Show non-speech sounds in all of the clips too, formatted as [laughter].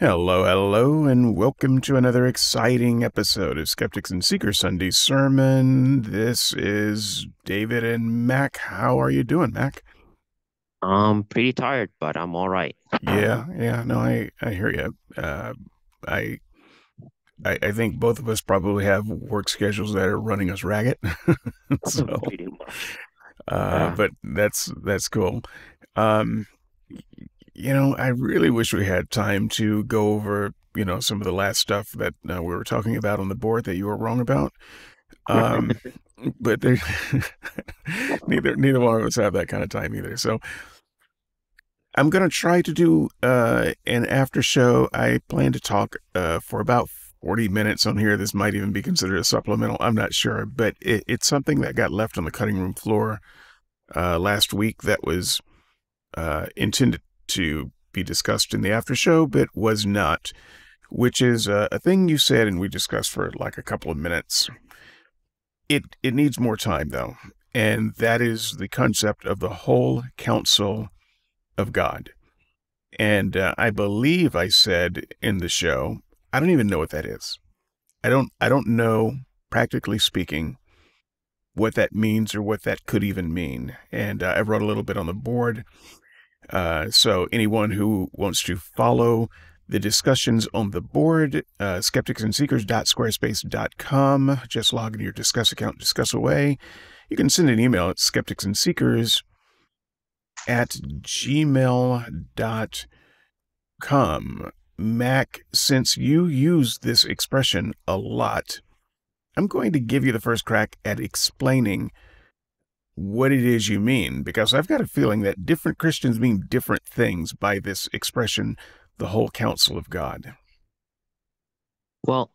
Hello, hello, and welcome to another exciting episode of Skeptics and Seekers Sunday Sermon. This is David and Mac. How are you doing, Mac? I'm pretty tired, but I'm all right. Yeah, yeah, no, I, I hear you. Uh, I, I, I think both of us probably have work schedules that are running us ragged. [laughs] so, [laughs] Pretty much. uh, Yeah. but that's that's cool. Um, you know, I really wish we had time to go over, you know, some of the last stuff that uh, we were talking about on the board that you were wrong about. Um, but there, [laughs] neither neither one of us have that kind of time either. So I'm gonna try to do uh, an after show. I plan to talk uh, for about 40 minutes on here. This might even be considered a supplemental. I'm not sure, but it, it's something that got left on the cutting room floor uh, last week that was uh, intended to be discussed in the after show, but was not. Which is uh, a thing you said and we discussed for like a couple of minutes. It it needs more time though, and that is the concept of the whole counsel of God. And uh, I believe I said in the show, I don't even know what that is. I don't I don't know, practically speaking, what that means or what that could even mean. And uh, I wrote a little bit on the board. Uh, so anyone who wants to follow the discussions on the board, uh, skepticsandseekers.squarespace.com. Just log into your Disqus account, discuss away. You can send an email at skepticsandseekers at gmail.com. Mac, since you use this expression a lot, I'm going to give you the first crack at explaining what it is you mean, because I've got a feeling that different Christians mean different things by this expression, the whole counsel of God. Well,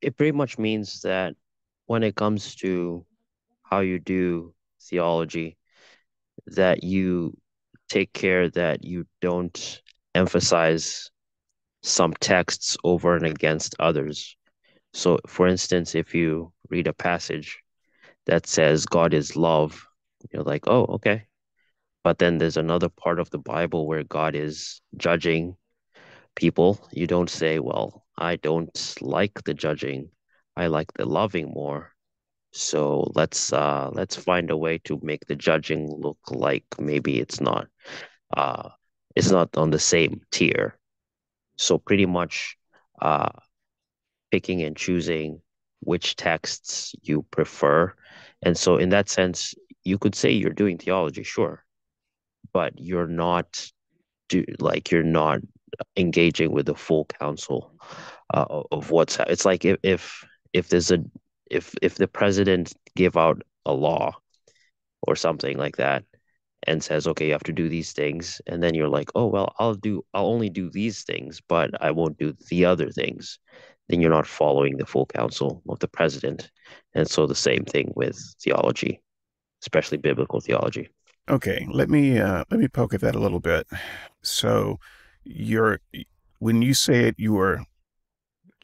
it pretty much means that when it comes to how you do theology, that you take care that you don't emphasize some texts over and against others. So, for instance, if you read a passage that says God is love, you're like, oh, okay. But then there's another part of the Bible where God is judging people. You don't say, well, I don't like the judging. I like the loving more. So let's uh let's find a way to make the judging look like maybe it's not uh it's not on the same tier. So pretty much uh picking and choosing which texts you prefer. And so in that sense, you could say you're doing theology, sure, but you're not do like you're not engaging with the full counsel uh, of what's ha- it's like if if if there's a if if the president give out a law or something like that and says okay you have to do these things and then you're like oh well I'll do I'll only do these things but I won't do the other things then you're not following the full counsel of the president and so the same thing with theology especially biblical theology Okay, let me uh, let me poke at that a little bit. So, you're when you say it, you are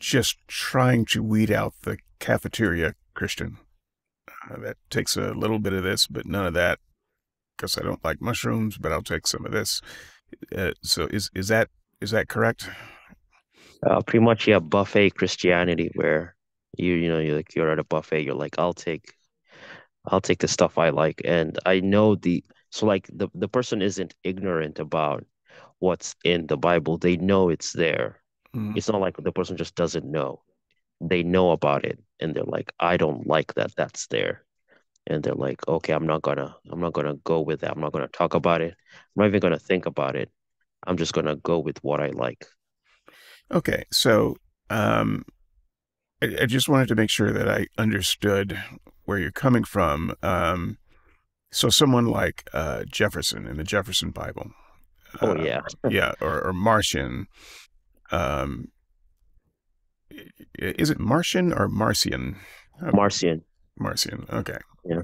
just trying to weed out the cafeteria Christian. Uh, that takes a little bit of this, but none of that, because I don't like mushrooms. But I'll take some of this. Uh, so, is is that is that correct? Uh, pretty much yeah buffet Christianity where you you know you're like you're at a buffet you're like I'll take I'll take the stuff I like. And I know the so like the the person isn't ignorant about what's in the Bible. They know it's there. Mm. it's not like the person just doesn't know. They know about it and they're like I don't like that that's there. And they're like okay I'm not gonna I'm not gonna go with that. I'm not gonna talk about it. I'm not even gonna think about it. I'm just gonna go with what I like Okay, so um, I, I just wanted to make sure that I understood where you're coming from. Um, so, someone like uh, Jefferson in the Jefferson Bible, oh uh, yeah [laughs] yeah, or, or Martian. Um, is it Martian or Marcian? Uh, Marcion Marcian. Okay. Yeah.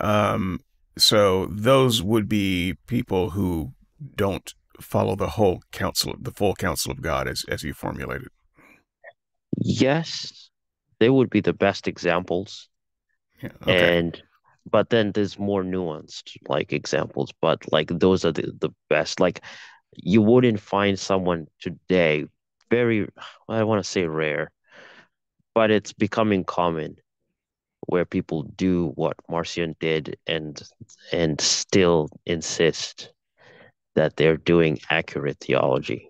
Um, so those would be people who don't follow the whole counsel, the full counsel of God, as as you formulated. Yes, they would be the best examples. Yeah. Okay. And but then there's more nuanced like examples, but like those are the, the best. Like you wouldn't find someone today very, I want to say rare, but it's becoming common where people do what Marcion did and and still insist that they're doing accurate theology.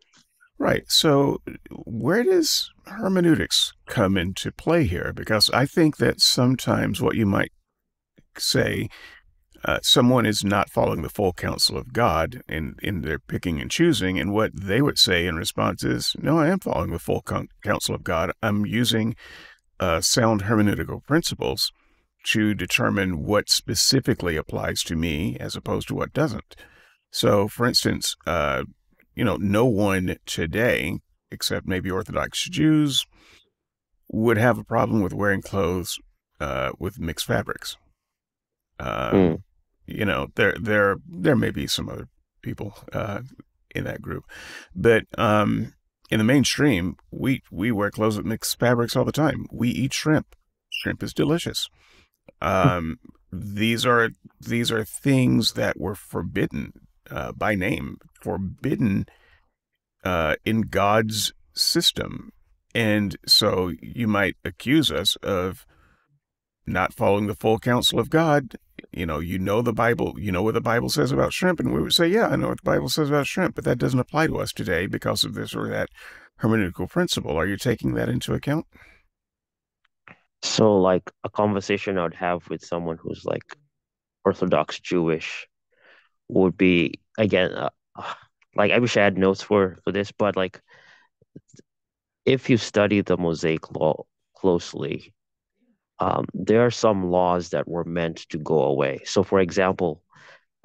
Right. So, where does hermeneutics come into play here? Because I think that sometimes what you might say, uh, someone is not following the full counsel of God in, in their picking and choosing, and what they would say in response is, No, I am following the full counsel of God. I'm using uh, sound hermeneutical principles to determine what specifically applies to me as opposed to what doesn't. So, for instance, uh, you know, no one today, except maybe Orthodox Jews, would have a problem with wearing clothes uh, with mixed fabrics. Uh, mm. You know, there there there may be some other people uh, in that group, but um, in the mainstream, we we wear clothes with mixed fabrics all the time. We eat shrimp. Shrimp is delicious. Um, these are these are things that were forbidden uh, by name, forbidden uh, in God's system. And so you might accuse us of not following the full counsel of God. You know, you know the Bible, you know what the Bible says about shrimp, and we would say, yeah, I know what the Bible says about shrimp, but that doesn't apply to us today because of this or that hermeneutical principle. Are you taking that into account? So, like a conversation I would have with someone who's like Orthodox Jewish would be again, uh, [sighs] like I wish I had notes for for this, but like if you study the Mosaic law closely, um, there are some laws that were meant to go away. So, for example,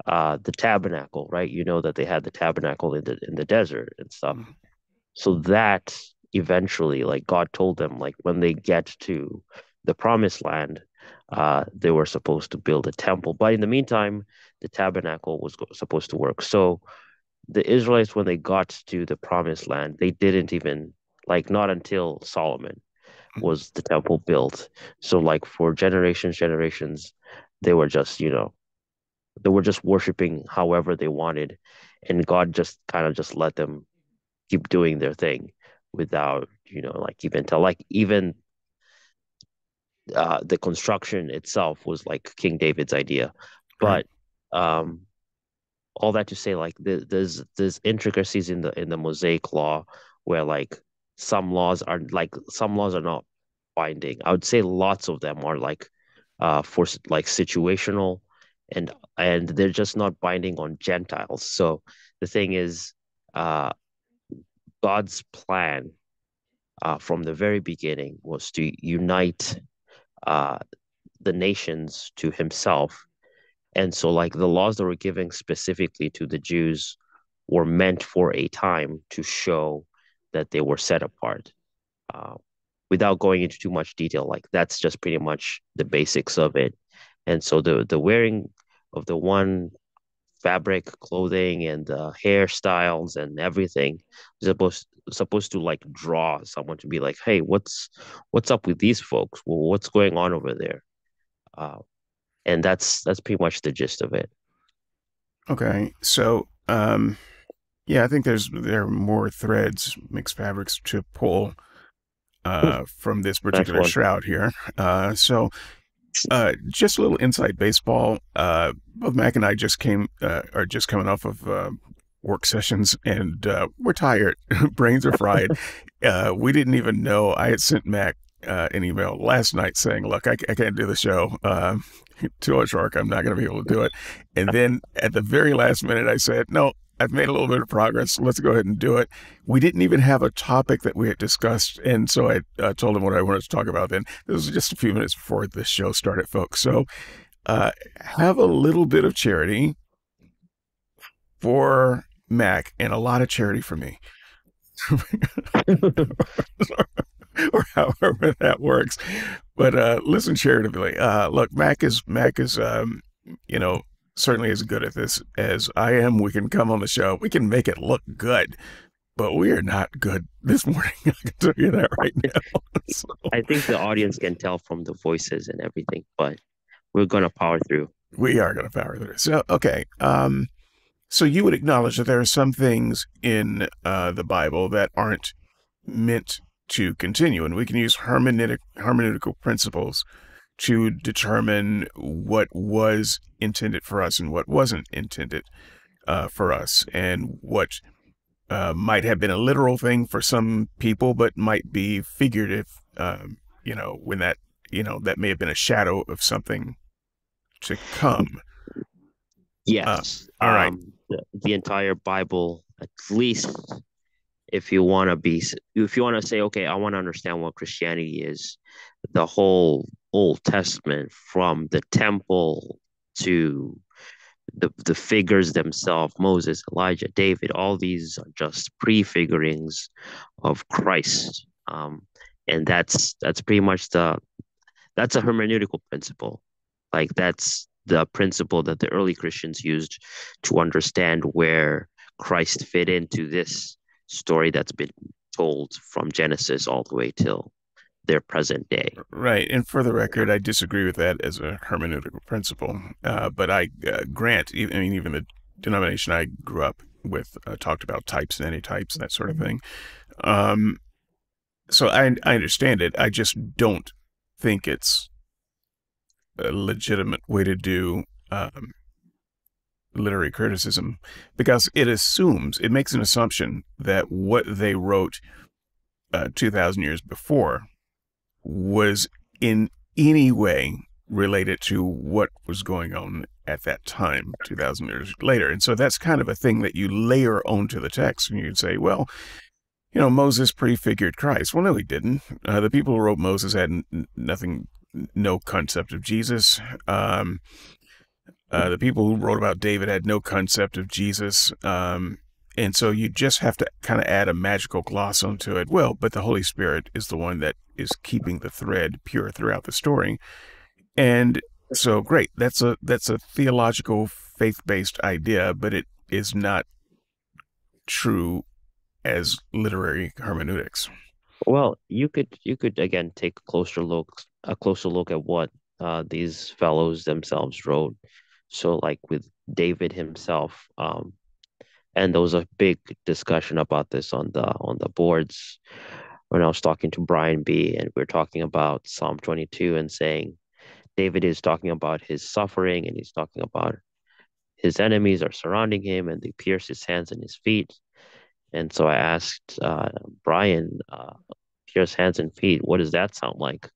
uh, the tabernacle, right? You know that they had the tabernacle in the in the desert and stuff. Mm-hmm. So that eventually, like God told them, like when they get to the promised land, uh, they were supposed to build a temple. But in the meantime, the tabernacle was supposed to work. So the Israelites, when they got to the promised land, they didn't even like not until Solomon was the temple built. So like for generations, generations, they were just you know they were just worshiping however they wanted, and God just kind of just let them keep doing their thing without you know like even tell like even uh, the construction itself was like King David's idea, but um, all that to say, like there's there's intricacies in the in the Mosaic law where like some laws are like some laws are not binding. I would say lots of them are like uh for like situational and and they're just not binding on Gentiles. So the thing is, uh, God's plan uh, from the very beginning was to unite uh, the nations to himself. And so, like the laws that were given specifically to the Jews were meant for a time to show that they were set apart. Uh, without going into too much detail, like that's just pretty much the basics of it. And so, the the wearing of the one fabric clothing and the hairstyles and everything supposed supposed to like draw someone to be like, hey, what's what's up with these folks? Well, what's going on over there? Uh, and that's that's pretty much the gist of it. Okay, so um, yeah, I think there's there are more threads, mixed fabrics to pull uh, from this particular shroud here. Uh, so uh, just a little inside baseball. Uh, both Mac and I just came, uh, are just coming off of uh, work sessions and uh, we're tired. [laughs] Brains are fried. [laughs] uh, we didn't even know. I had sent Mac uh, an email last night saying, "Look, I, I can't do the show. [laughs] Too much work. I'm not going to be able to do it." And then at the very last minute, I said, "No, I've made a little bit of progress. Let's go ahead and do it." We didn't even have a topic that we had discussed, and so I uh, told him what I wanted to talk about. Then this was just a few minutes before this show started, folks. So uh, have a little bit of charity for Mac and a lot of charity for me. [laughs] or however that works. But uh, listen charitably. Uh, look, Mac is Mac is um, you know certainly as good at this as I am. We can come on the show. We can make it look good, but we are not good [laughs] this morning. [laughs] I can tell you that right now. [laughs] so. I think the audience can tell from the voices and everything, but we're gonna power through. We are gonna power through. So okay. Um, so you would acknowledge that there are some things in uh, the Bible that aren't meant to continue. And we can use hermeneutic, hermeneutical principles to determine what was intended for us and what wasn't intended uh, for us, and what uh, might have been a literal thing for some people, but might be figurative. Um, you know, when that you know that may have been a shadow of something to come. Yes. Uh, all right. Um, the, the entire Bible, at least if you want to be if you want to say okay i want to understand what christianity is the whole old testament from the temple to the the figures themselves moses elijah david all these are just prefigurings of christ. Um, and that's that's pretty much the that's a hermeneutical principle. Like that's the principle that the early christians used to understand where christ fit into this story that's been told from Genesis all the way till their present day. Right. And for the record, I disagree with that as a hermeneutical principle. Uh, but I uh, grant, I mean, even the denomination I grew up with uh, talked about types and antitypes and that sort of thing. Um, so I, I understand it. I just don't think it's a legitimate way to do um, literary criticism because it assumes, it makes an assumption that what they wrote uh, 2,000 years before was in any way related to what was going on at that time, 2,000 years later. And so that's kind of a thing that you layer onto the text. And you'd say, well, you know, Moses prefigured Christ. Well, no, he didn't. Uh, the people who wrote Moses had nothing, no concept of Jesus. Um, uh, the people who wrote about David had no concept of Jesus. Um, and so you just have to kind of add a magical gloss onto it. Well, but the Holy Spirit is the one that is keeping the thread pure throughout the story. And so great. That's a that's a theological faith-based idea, but it is not true as literary hermeneutics. Well, you could you could again take a closer look a closer look at what uh, these fellows themselves wrote. So like with David himself, um, and there was a big discussion about this on the on the boards when I was talking to Brian B. and we are talking about Psalm 22 and saying David is talking about his suffering and he's talking about his enemies are surrounding him and they pierce his hands and his feet. And so I asked uh, Brian, uh, pierce hands and feet, what does that sound like?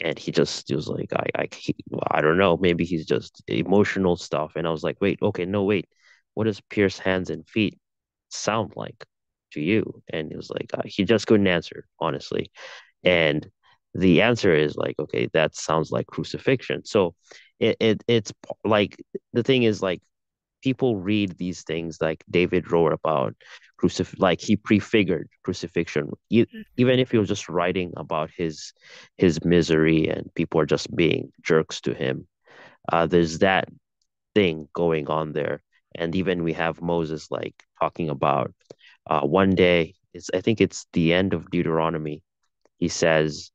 and he just he was like i i i don't know maybe he's just emotional stuff and i was like wait okay no wait what does pierce hands and feet sound like to you? And he was like uh, he just couldn't answer honestly. And the answer is like okay that sounds like crucifixion. So it, it it's like the thing is like people read these things like David wrote about crucif like he prefigured crucifixion. Even if he was just writing about his his misery and people are just being jerks to him uh, there's that thing going on there and even we have Moses like talking about uh, one day it's I think it's the end of Deuteronomy he says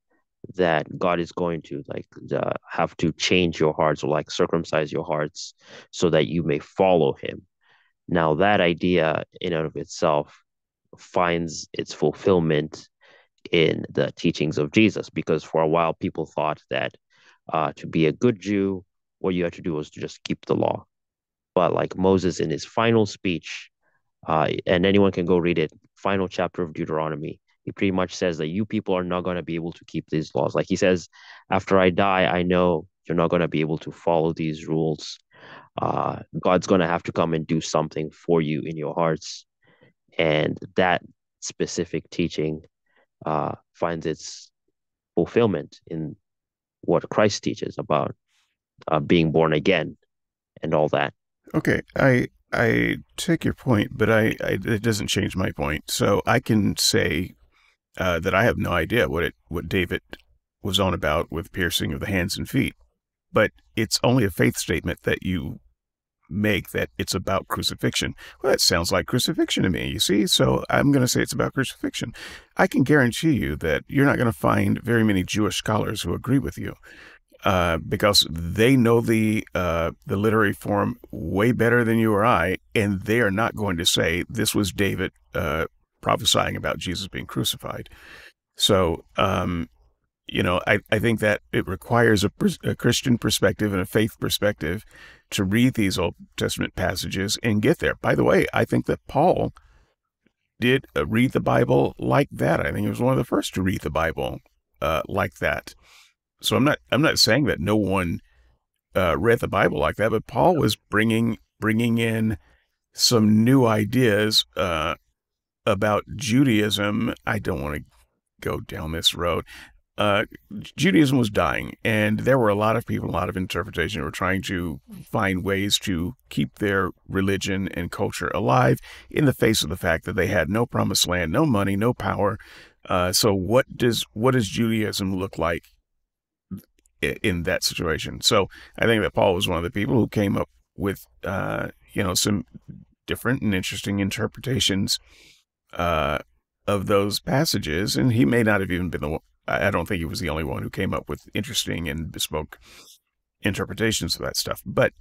that God is going to like uh, have to change your hearts or like circumcise your hearts so that you may follow him. Now that idea in and of itself finds its fulfillment in the teachings of Jesus because for a while people thought that uh, to be a good Jew, what you had to do was to just keep the law. But like Moses in his final speech, uh, and anyone can go read it, final chapter of Deuteronomy, he pretty much says that you people are not going to be able to keep these laws. Like he says, after I die, I know you're not going to be able to follow these rules. Uh, God's going to have to come and do something for you in your hearts. And that specific teaching uh, finds its fulfillment in what Christ teaches about uh, being born again and all that. Okay, I I take your point, but I, I, it doesn't change my point. So I can say uh, that I have no idea what it what David was on about with piercing of the hands and feet. But it's only a faith statement that you make that it's about crucifixion. Well, that sounds like crucifixion to me, you see? So I'm going to say it's about crucifixion. I can guarantee you that you're not going to find very many Jewish scholars who agree with you. Uh, because they know the uh, the literary form way better than you or I, and they are not going to say this was David uh, prophesying about Jesus being crucified. So, um, you know, I, I think that it requires a, a, Christian perspective and a faith perspective to read these Old Testament passages and get there. By the way, I think that Paul did uh, read the Bible like that. I think he was one of the first to read the Bible uh, like that. So I'm not I'm not saying that no one uh, read the Bible like that, but Paul was bringing bringing in some new ideas uh, about Judaism. I don't want to go down this road. Uh, Judaism was dying, and there were a lot of people, a lot of interpretation who were trying to find ways to keep their religion and culture alive in the face of the fact that they had no promised land, no money, no power. Uh, so, what does what does Judaism look like in that situation? So, I think that Paul was one of the people who came up with, uh, you know, some different and interesting interpretations uh, of those passages, and he may not have even been the I don't think he was the only one who came up with interesting and bespoke interpretations of that stuff. But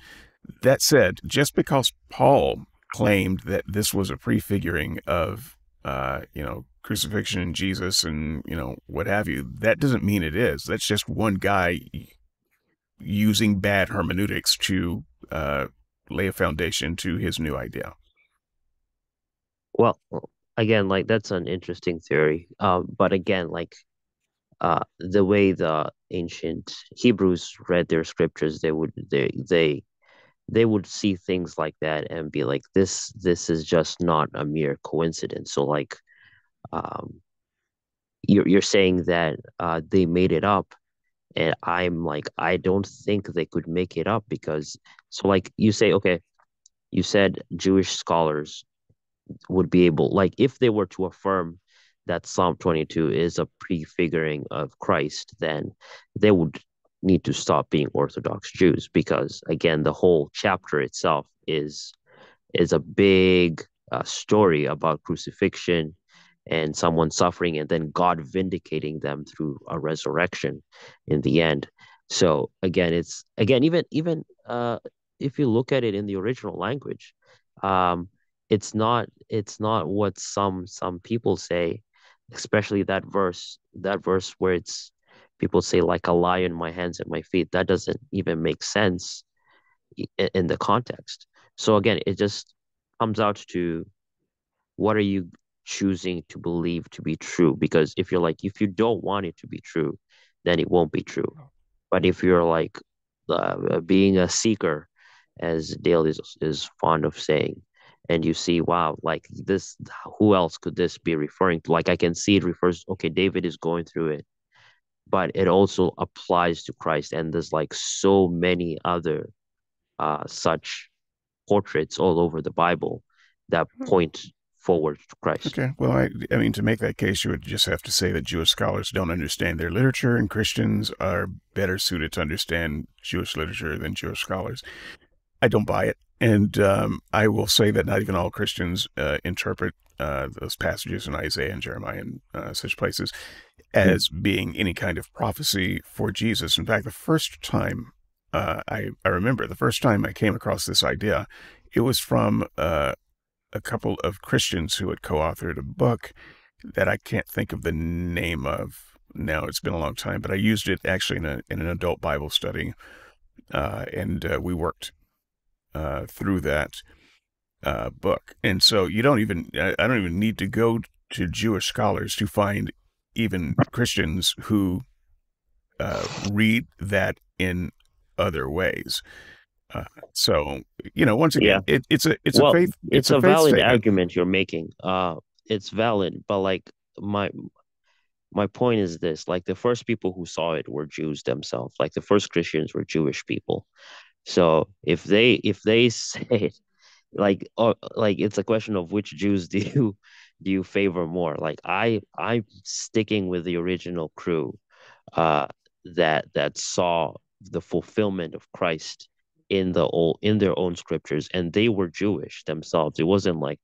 that said, just because Paul claimed that this was a prefiguring of, uh, you know, crucifixion and Jesus and, you know, what have you, that doesn't mean it is. That's just one guy using bad hermeneutics to uh, lay a foundation to his new idea. Well, again, like that's an interesting theory. Um, but again, like uh, the way the ancient Hebrews read their scriptures, they would they they they would see things like that and be like, this this is just not a mere coincidence. So like, um, you're you're saying that uh, they made it up, and I'm like, I don't think they could make it up because so like you say, okay, you said Jewish scholars would be able like if they were to affirm that Psalm 22 is a prefiguring of Christ, then they would need to stop being Orthodox Jews because again, the whole chapter itself is is a big uh, story about crucifixion and someone suffering and then God vindicating them through a resurrection in the end. So again, it's again even even uh, if you look at it in the original language, um, it's not it's not what some some people say especially that verse that verse where it's people say like a lion my hands and my feet that doesn't even make sense in, in the context so again it just comes out to what are you choosing to believe to be true because if you're like if you don't want it to be true then it won't be true. But if you're like uh, being a seeker as dale is is fond of saying and you see wow like this who else could this be referring to? Like i can see it refers okay david is going through it but it also applies to christ and there's like so many other uh such portraits all over the bible that hmm. point forward to christ. Okay well i i mean to make that case you would just have to say that jewish scholars don't understand their literature and christians are better suited to understand jewish literature than jewish scholars. I don't buy it. And um, I will say that not even all Christians uh, interpret uh, those passages in Isaiah and Jeremiah and uh, such places as being any kind of prophecy for Jesus. In fact, the first time uh, I, I remember, the first time I came across this idea, it was from uh, a couple of Christians who had co authored a book that I can't think of the name of now. It's been a long time, but I used it actually in, a, in an adult Bible study. Uh, and we worked uh, through that uh, book. And so you don't even, I don't even need to go to Jewish scholars to find even Christians who uh, read that in other ways. Uh, so you know, once again, yeah. it, it's a it's well, a faith. It's, it's a, a valid statement. argument you're making. Uh, it's valid, but like my my point is this: like the first people who saw it were Jews themselves. Like the first Christians were Jewish people. So if they if they [laughs] say like or uh, like it's a question of which Jews do you do you favor more? Like I I'm sticking with the original crew uh that that saw the fulfillment of Christ in the old in their own scriptures and they were Jewish themselves. It wasn't like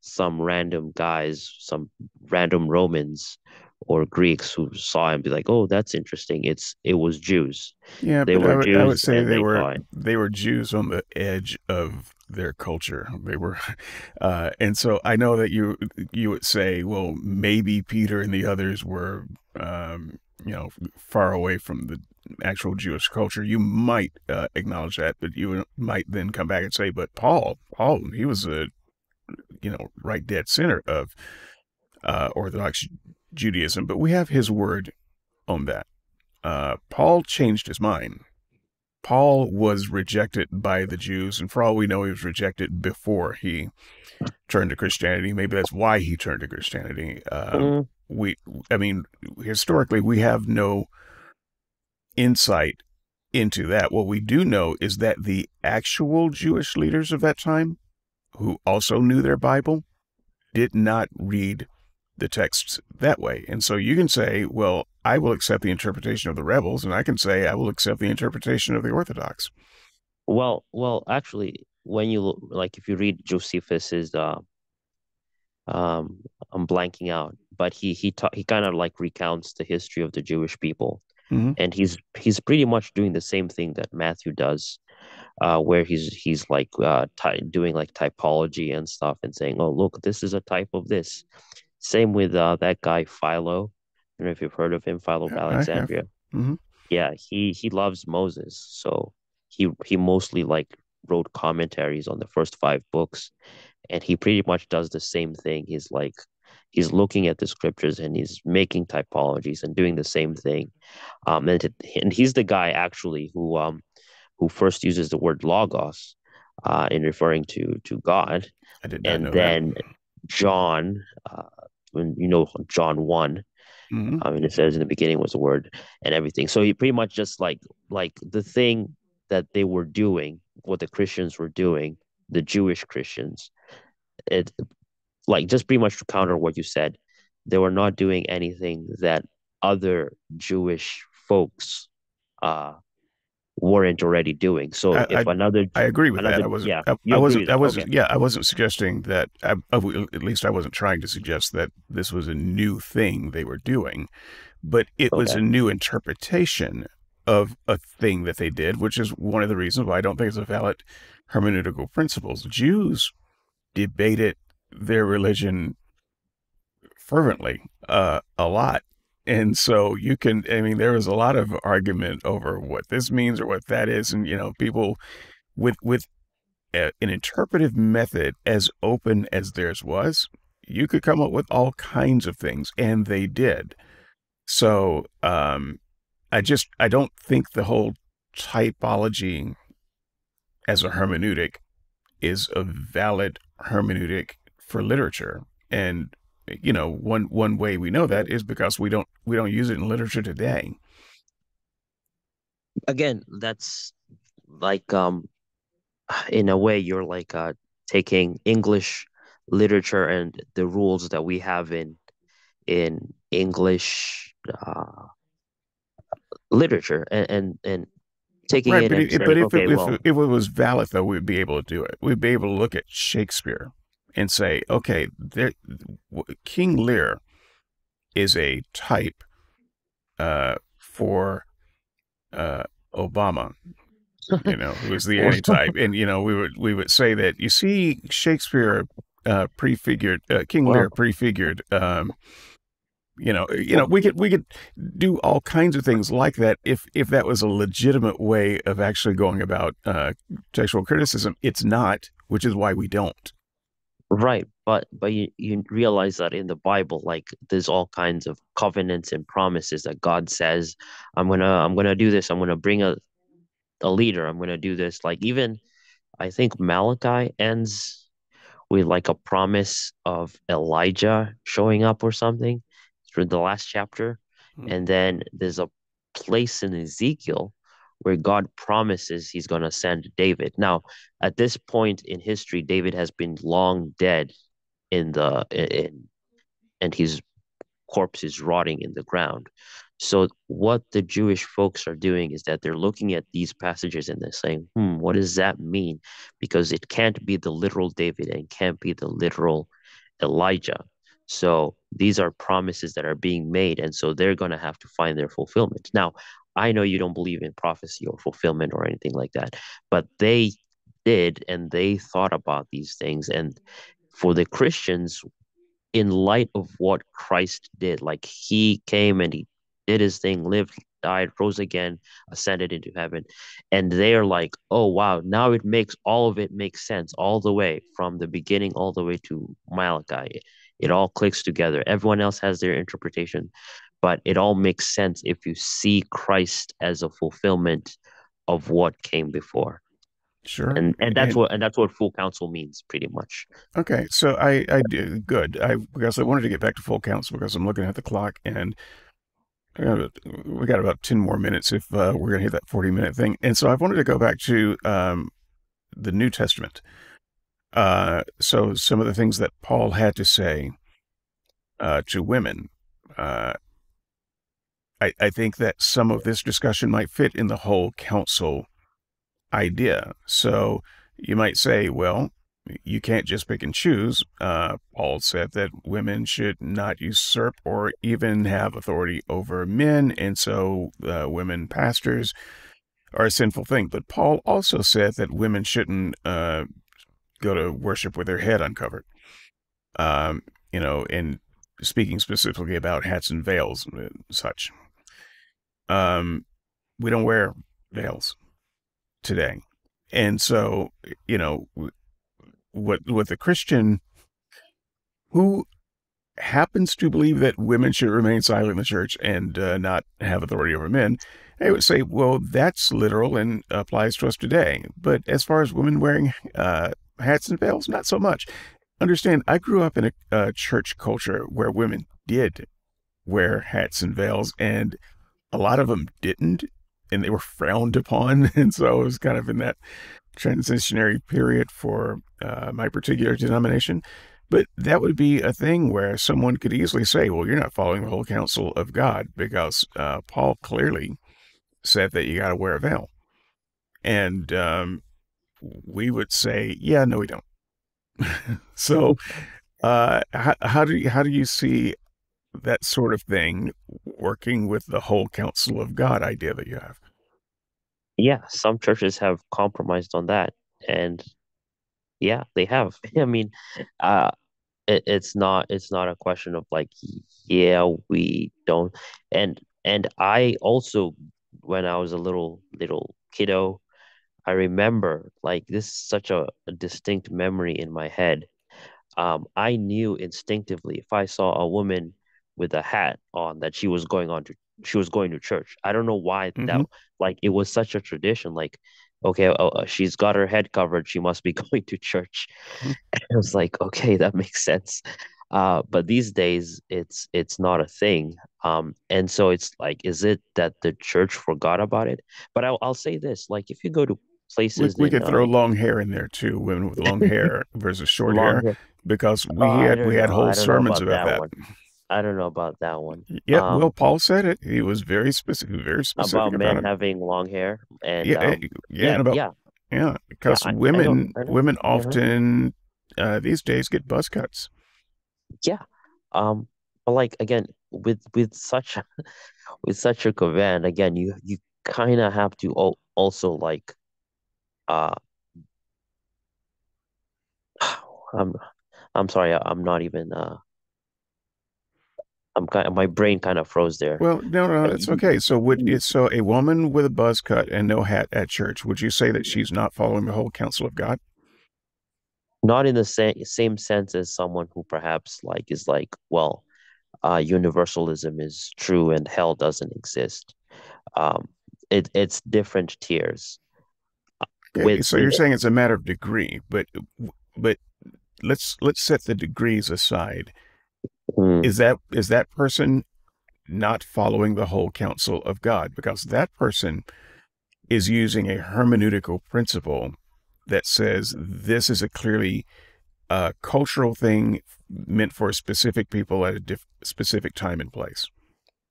some random guys, some random Romans or Greeks who saw him be like, "Oh, that's interesting." It's it was Jews. Yeah, they were I would, Jews. I would say they, they were they were Jews on the edge of their culture. They were, [laughs] uh, and so I know that you you would say, well, maybe Peter and the others were, um, you know, far away from the actual Jewish culture. You might uh, acknowledge that, but you might then come back and say, but Paul, Paul, he was a, you know, right dead center of uh, Orthodox Judaism. But we have his word on that. Uh, Paul changed his mind Paul was rejected by the Jews, and for all we know, he was rejected before he turned to Christianity. Maybe that's why he turned to Christianity. Um, mm. We, I mean, historically, we have no insight into that. What we do know is that the actual Jewish leaders of that time, who also knew their Bible, did not read the texts that way. And so you can say, well, I will accept the interpretation of the rebels, and I can say I will accept the interpretation of the Orthodox. Well, well, actually, when you like, if you read Josephus's, uh, um, I'm blanking out, but he he ta- he kind of like recounts the history of the Jewish people, mm-hmm. and he's he's pretty much doing the same thing that Matthew does, uh, where he's he's like uh, ty- doing like typology and stuff, and saying, oh look, this is a type of this. Same with uh, that guy Philo I don't know if you've heard of him, Philo of Alexandria. Mm-hmm. Yeah, he he loves Moses, so he he mostly like wrote commentaries on the first five books, and he pretty much does the same thing. He's like he's looking at the scriptures and he's making typologies and doing the same thing. Um, and to, and he's the guy actually who um who first uses the word logos, uh, in referring to to God. I did not and know then that. John, uh, when you know John one, Mm-hmm. I mean, it says in the beginning was the word and everything. So he pretty much just like like the thing that they were doing, what the Christians were doing, the Jewish Christians, it like just pretty much to counter what you said, they were not doing anything that other Jewish folks uh weren't already doing. So I, if I, another, I agree with another, that. I wasn't. Yeah, I, I wasn't. I wasn't. Okay. Yeah, I wasn't suggesting that. I, at least I wasn't trying to suggest that this was a new thing they were doing, but it okay. was a new interpretation of a thing that they did, which is one of the reasons why I don't think it's a valid hermeneutical principles. Jews debated their religion fervently uh, a lot and so you can, I mean, there was a lot of argument over what this means or what that is. And, you know, people with, with a, an interpretive method as open as theirs was, you could come up with all kinds of things. And they did. So, um, I just, I don't think the whole typology as a hermeneutic is a valid hermeneutic for literature. And you know, one one way we know that is because we don't we don't use it in literature today. Again, that's like um in a way you're like uh taking English literature and the rules that we have in in English uh literature and and, and taking right, it but, it, saying, but if, okay, it, well, if, if it was valid though we'd be able to do it we'd be able to look at shakespeare and say, okay, there, King Lear is a type uh, for uh, Obama, you know, who is the [laughs] anti-type, [laughs] and you know, we would we would say that you see Shakespeare uh, prefigured uh, King Lear prefigured. Um, you know, you know, we could we could do all kinds of things like that if if that was a legitimate way of actually going about uh, textual criticism. It's not, which is why we don't. Right, but but you, you realize that in the Bible, like there's all kinds of covenants and promises that God says, I'm gonna I'm gonna do this, I'm gonna bring a a leader, I'm gonna do this. Like even I think Malachi ends with like a promise of Elijah showing up or something through the last chapter. Mm-hmm. And then there's a place in Ezekiel where God promises he's going to send David. Now, at this point in history, David has been long dead in the in and his corpse is rotting in the ground. So what the Jewish folks are doing is that they're looking at these passages and they're saying, "Hmm, what does that mean?" Because it can't be the literal David and can't be the literal Elijah. So these are promises that are being made, and so they're going to have to find their fulfillment. Now, I know you don't believe in prophecy or fulfillment or anything like that, but they did and they thought about these things. And for the Christians, in light of what Christ did, like he came and he did his thing, lived, died, rose again, ascended into heaven. And they're like, oh, wow, now it makes all of it makes sense all the way from the beginning all the way to Malachi. It all clicks together. Everyone else has their interpretation, but it all makes sense if you see Christ as a fulfillment of what came before. Sure. And and that's and, what and that's what full counsel means pretty much. Okay. So I I do good. I because I wanted to get back to full counsel because I'm looking at the clock and we got about 10 more minutes if uh, we're going to hit that 40 minute thing. And so I wanted to go back to um, the New Testament. Uh, so some of the things that Paul had to say uh, to women. I, I think that some of this discussion might fit in the whole counsel idea. So you might say, well, you can't just pick and choose. Uh, Paul said that women should not usurp or even have authority over men, and so uh, women pastors are a sinful thing. But Paul also said that women shouldn't uh, go to worship with their head uncovered. Um, you know, and speaking specifically about hats and veils and such. Um, we don't wear veils today. And so, you know, what what the Christian who happens to believe that women should remain silent in the church and uh, not have authority over men, I would say, well, that's literal and applies to us today. But as far as women wearing uh, hats and veils, not so much. Understand, I grew up in a, a church culture where women did wear hats and veils, and a lot of them didn't, and they were frowned upon. [laughs] And so it was kind of in that transitionary period for uh, my particular denomination. But that would be a thing where someone could easily say, well, you're not following the whole counsel of God because uh, Paul clearly said that you got to wear a veil. And um, we would say, yeah, no, we don't. [laughs] so, uh, how, how, do you, how do you see that sort of thing working with the whole counsel of God idea that you have? Yeah, some churches have compromised on that, and yeah, they have. [laughs] I mean, uh, it, it's not it's not a question of like, yeah, we don't, and and I also when I was a little little kiddo, I remember like this is such a, a distinct memory in my head. Um, I knew instinctively if I saw a woman with a hat on that she was going on to she was going to church. I don't know why mm-hmm. that like it was such a tradition. Like, okay, uh, uh she's got her head covered. She must be [laughs] going to church. Mm-hmm. And I was like, okay, that makes sense. Uh, but these days it's it's not a thing. Um, and so it's like, is it that the church forgot about it? But I'll I'll say this: like, if you go to places, we, we in, could throw uh, long hair in there too, women with long [laughs] hair versus short hair, hair, because we oh, had we had whole sermons about, about that. that. I don't know about that one. Yeah, um, well, Paul said it. He was very specific, very specific about, about men it. having long hair. And yeah, um, yeah, yeah, about, yeah, yeah, because yeah, women, I know, I know. women often uh, these days get buzz cuts. Yeah, um, but like again, with with such [laughs] with such a command, again, you you kind of have to also like, uh, [sighs] I'm I'm sorry, I'm not even uh I'm kind of, my brain kind of froze there. Well, no, no, it's okay. So would mm. so a woman with a buzz cut and no hat at church, would you say that she's not following the whole counsel of God? Not in the same same sense as someone who perhaps like is like, well, uh, universalism is true and hell doesn't exist. Um, it it's different tiers. Okay, with, so you're saying it's a matter of degree, but but let's let's set the degrees aside Mm. Is that is that person not following the whole counsel of God? Because that person is using a hermeneutical principle that says this is a clearly uh, cultural thing meant for specific people at a diff- specific time and place.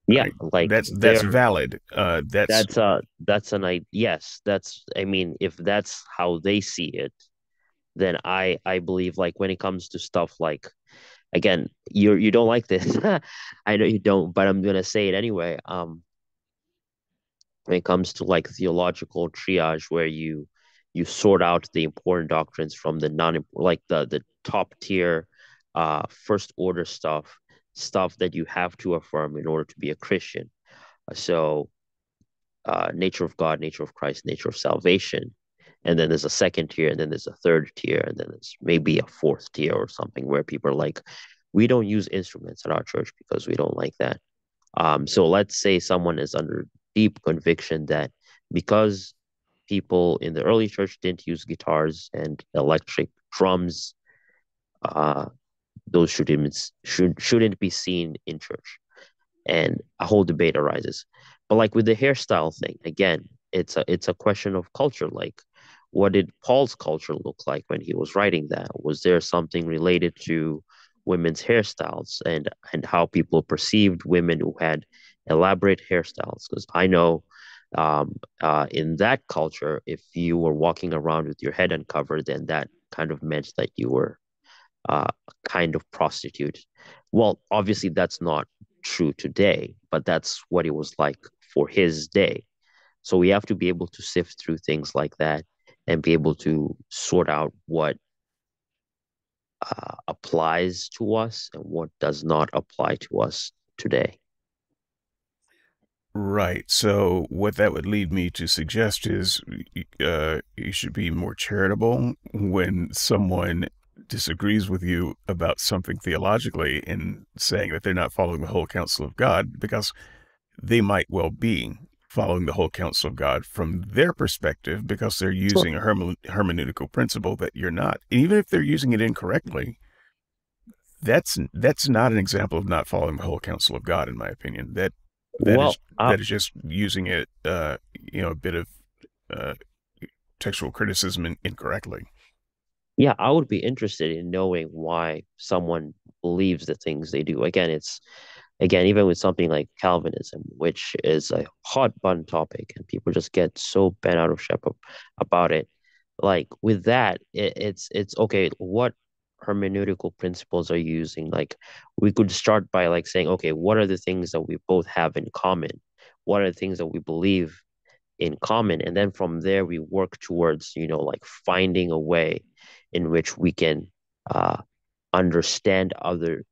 Yeah, right? like that's that's valid. Uh, that's that's uh that's an I yes that's I mean if that's how they see it, then I I believe like when it comes to stuff like again, you you don't like this. [laughs] I know you don't, but I'm gonna say it anyway. Um, when it comes to like theological triage, where you you sort out the important doctrines from the non like the the top tier uh first order stuff stuff that you have to affirm in order to be a christian so uh nature of god nature of christ nature of salvation and then there's a second tier and then there's a third tier and then there's maybe a fourth tier or something where people are like we don't use instruments at our church because we don't like that. Um so let's say someone is under deep conviction that because people in the early church didn't use guitars and electric drums uh those shouldn't should shouldn't be seen in church. And a whole debate arises. But like with the hairstyle thing again it's a it's a question of culture like what did Paul's culture look like when he was writing that? Was there something related to women's hairstyles and and how people perceived women who had elaborate hairstyles? Because I know um, uh, in that culture, if you were walking around with your head uncovered, then that kind of meant that you were uh, kind of prostitute. Well, obviously that's not true today, but that's what it was like for his day. So we have to be able to sift through things like that and be able to sort out what uh, applies to us and what does not apply to us today. Right. So what that would lead me to suggest is uh, you should be more charitable when someone disagrees with you about something theologically and saying that they're not following the whole counsel of God because they might well be following the whole counsel of God from their perspective because they're using a herme- hermeneutical principle that you're not. And even if they're using it incorrectly, that's that's not an example of not following the whole counsel of God, in my opinion. That that well, is, that is just using it, uh, you know, a bit of uh, textual criticism in, incorrectly. Yeah, I would be interested in knowing why someone believes the things they do. Again, it's again, even with something like Calvinism, which is a hot button topic, and people just get so bent out of shape about it. Like with that, it, it's it's okay. What hermeneutical principles are using? Like we could start by like saying, okay, what are the things that we both have in common? What are the things that we believe in common? And then from there, we work towards you know like finding a way in which we can uh, understand other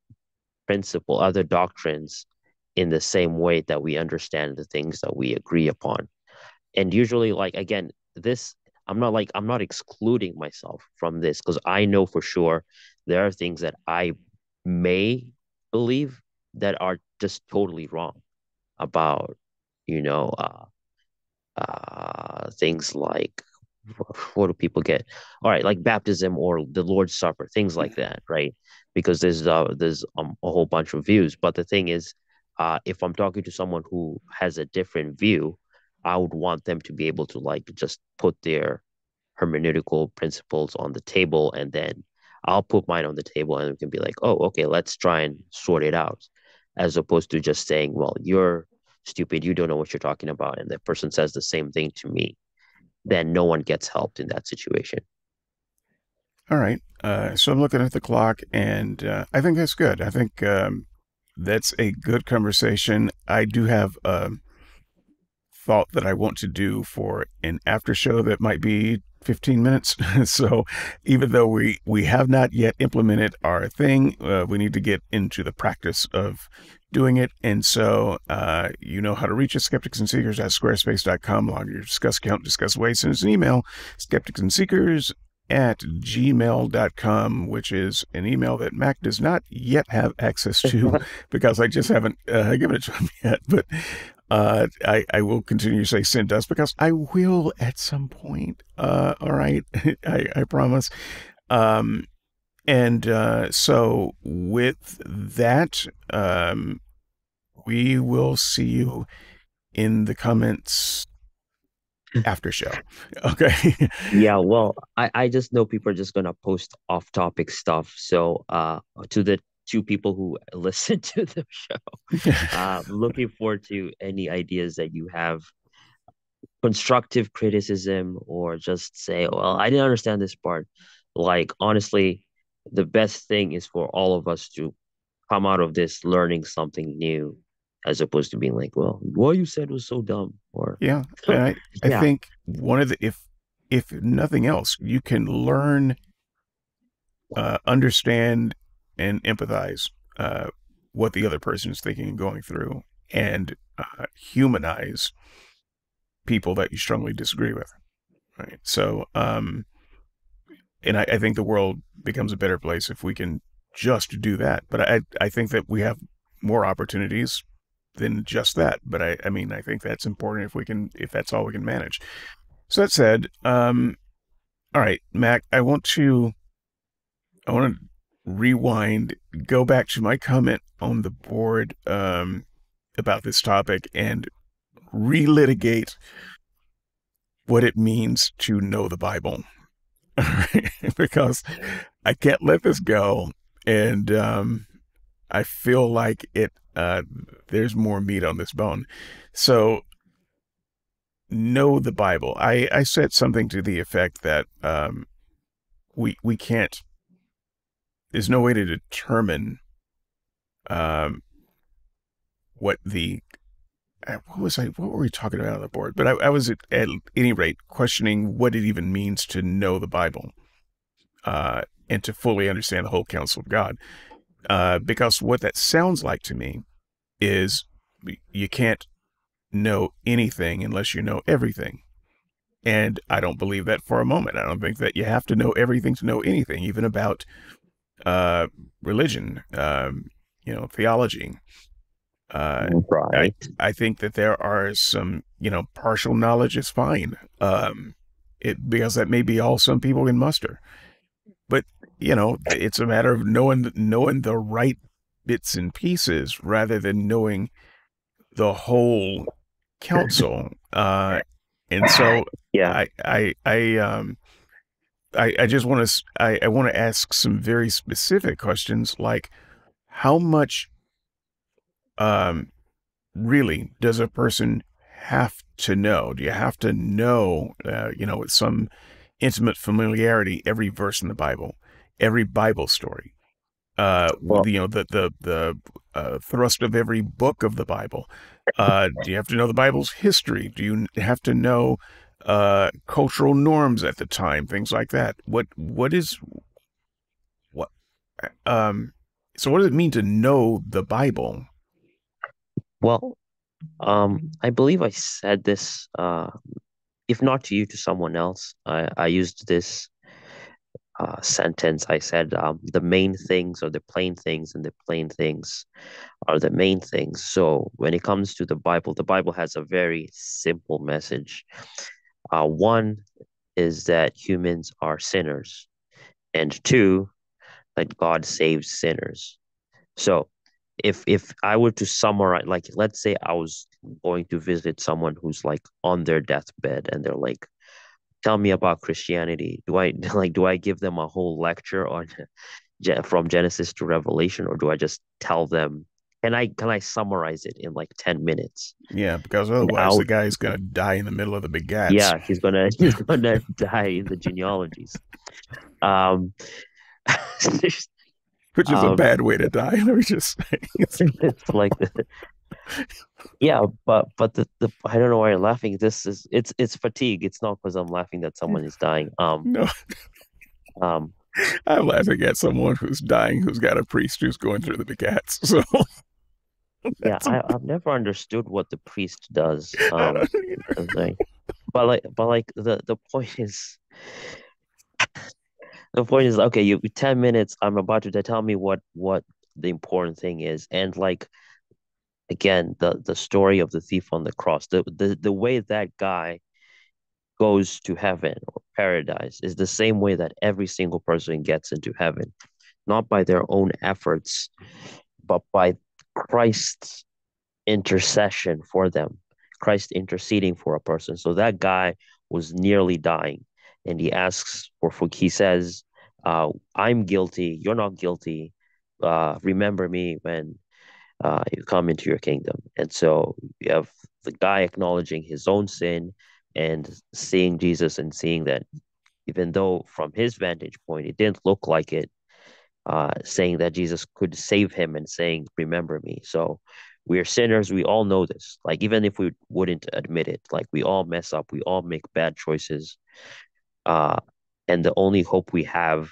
principle, other doctrines in the same way that we understand the things that we agree upon. And usually, like, again, this, I'm not like, I'm not excluding myself from this because I know for sure there are things that I may believe that are just totally wrong about, you know, uh, uh, things like what do people get? All right, like baptism or the Lord's Supper, things like that, right? Because there's uh, there's um, a whole bunch of views. But the thing is, uh, if I'm talking to someone who has a different view, I would want them to be able to like just put their hermeneutical principles on the table, and then I'll put mine on the table, and we can be like, oh, okay, let's try and sort it out, as opposed to just saying, well, you're stupid, you don't know what you're talking about, and the person says the same thing to me then no one gets helped in that situation. All right. Uh, so I'm looking at the clock, and uh, I think that's good. I think um, that's a good conversation. I do have a thought that I want to do for an after show that might be 15 minutes. [laughs] so even though we, we have not yet implemented our thing, uh, we need to get into the practice of doing it. And so uh, you know how to reach us, skeptics and seekers at squarespace.com. Log your Disqus account, discuss ways, send us an email, skeptics and seekers at gmail.com, which is an email that Mac does not yet have access to [laughs] [laughs] because I just haven't uh, given it to him [laughs] yet. But uh, I, I will continue to say send us because I will at some point. Uh, all right. I, I promise. Um, and uh, so, with that, um, we will see you in the comments after show. Okay. yeah. Well, I, I just know people are just going to post off topic stuff. So, uh, to the two people who [laughs] listen to the show, uh, [laughs] looking forward to any ideas that you have constructive criticism or just say, well, I didn't understand this part. Like, honestly, the best thing is for all of us to come out of this learning something new as opposed to being like well what you said was so dumb or yeah [laughs] i, I yeah. think one of the if if nothing else, you can learn, uh, understand, and empathize uh, what the other person is thinking and going through, and uh, humanize people that you strongly disagree with. Right. So, um, and I, I think the world becomes a better place if we can just do that. But I, I think that we have more opportunities than just that. But I, I mean, I think that's important if we can, if that's all we can manage. So that said, um, all right, Mac, I want to, I want to rewind, go back to my comment on the board um, about this topic and relitigate what it means to know the Bible. [laughs] because I can't let this go. And um, I feel like it, uh, there's more meat on this bone. So, know the Bible. I, I said something to the effect that um, we, we can't, there's no way to determine um, what the uh, what was I? What were we talking about on the board? But I, I was at, at, any rate questioning what it even means to know the Bible, uh, and to fully understand the whole counsel of God, uh, because what that sounds like to me is you can't know anything unless you know everything, and I don't believe that for a moment. I don't think that you have to know everything to know anything, even about uh, religion, um, you know, theology. Uh, right. I, I think that there are some, you know, partial knowledge is fine. Um, it because that may be all some people can muster. But you know, it's a matter of knowing knowing the right bits and pieces rather than knowing the whole counsel. Uh, and so, yeah, I, I, I, um, I, I just want to, I, I want to ask some very specific questions, like how much um, really does a person have to know? Do you have to know, uh, you know, with some intimate familiarity, every verse in the Bible, every Bible story? Uh, well, you know, the the the uh, thrust of every book of the Bible. Uh, do you have to know the Bible's history? Do you have to know uh, cultural norms at the time, things like that? What what is what? Um, so, what does it mean to know the Bible? Well, um, I believe I said this, uh, if not to you, to someone else. I, I used this uh, sentence. I said, um, the main things are the plain things, and the plain things are the main things. So when it comes to the Bible, the Bible has a very simple message. Uh, one is that humans are sinners, and two, that God saves sinners. So if if I were to summarize, like let's say I was going to visit someone who's like on their deathbed and they're like, "Tell me about Christianity." Do I [laughs] like do I give them a whole lecture on [laughs] from Genesis to Revelation, or do I just tell them? Can I can I summarize it in like ten minutes? Yeah, because otherwise the guy's gonna die in the middle of the begats. Yeah, he's gonna [laughs] he's gonna die in the genealogies. Um, which is um, a bad way to die. Let me just say, it's like, the, yeah, but but the, the I don't know why you're laughing. This is it's it's fatigue. It's not because I'm laughing that someone is dying. Um, [laughs] no, um, [laughs] I'm laughing at someone who's dying who's got a priest who's going through the [laughs] begats. So. yeah, I, have never understood what the priest does. Um, like, but like, but like the the point is, the point is okay you 10 minutes i'm about to tell me what what the important thing is and like again the the story of the thief on the cross the the, the way that guy goes to heaven or paradise is the same way that every single person gets into heaven not by their own efforts but by christ's intercession for them christ interceding for a person. So that guy was nearly dying and he asks or for he says uh, i'm guilty. You're not guilty. Uh, remember me when uh, you come into your kingdom. And so you have the guy acknowledging his own sin and seeing jesus and seeing that even though from his vantage point it didn't look like it uh, saying that jesus could save him and saying remember me. So we're sinners. We all know this. Like even if we wouldn't admit it like we all mess up. We all make bad choices. Uh, and the only hope we have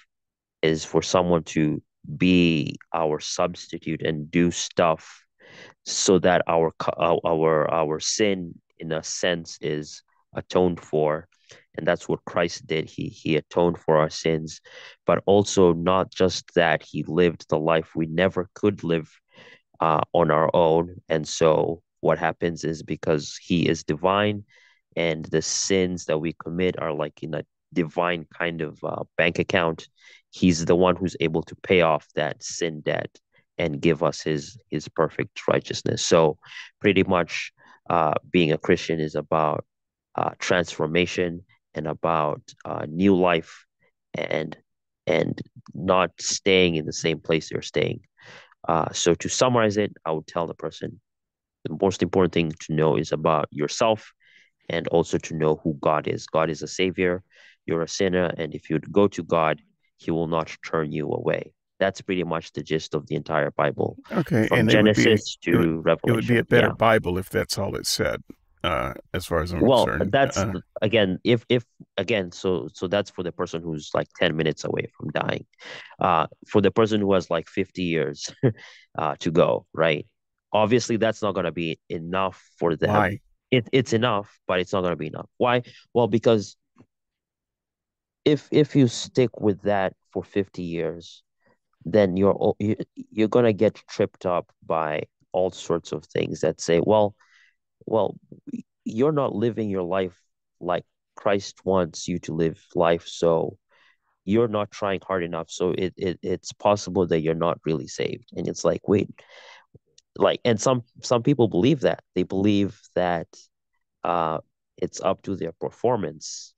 is for someone to be our substitute and do stuff so that our our our sin in a sense is atoned for. And that's what Christ did. He he atoned for our sins but also not just that he lived the life we never could live uh, on our own. And so what happens is because he is divine and the sins that we commit are like in a divine kind of uh, bank account he's the one who's able to pay off that sin debt and give us his his perfect righteousness. So pretty much uh, being a christian is about uh, transformation and about uh, new life and and not staying in the same place you're staying. Uh, so to summarize it i would tell the person the most important thing to know is about yourself and also to know who god is. God is a savior you're a sinner and if you go to god he will not turn you away. That's pretty much the gist of the entire bible. Okay, from and it would be genesis it to would, it would be a better yeah. Bible if that's all it said, uh, as far as I'm well concerned. that's Uh, again if if again so so that's for the person who's like 10 minutes away from dying. Uh for the person who has like 50 years [laughs] uh to go right? Obviously that's not going to be enough for them. Why? it, it's enough but it's not going to be enough. Why? Well because if if you stick with that for 50 years then you're you, you're going to get tripped up by all sorts of things that say well well you're not living your life like Christ wants you to live life so you're not trying hard enough so it, it it's possible that you're not really saved. And it's like wait like and some some people believe that. They believe that uh it's up to their performance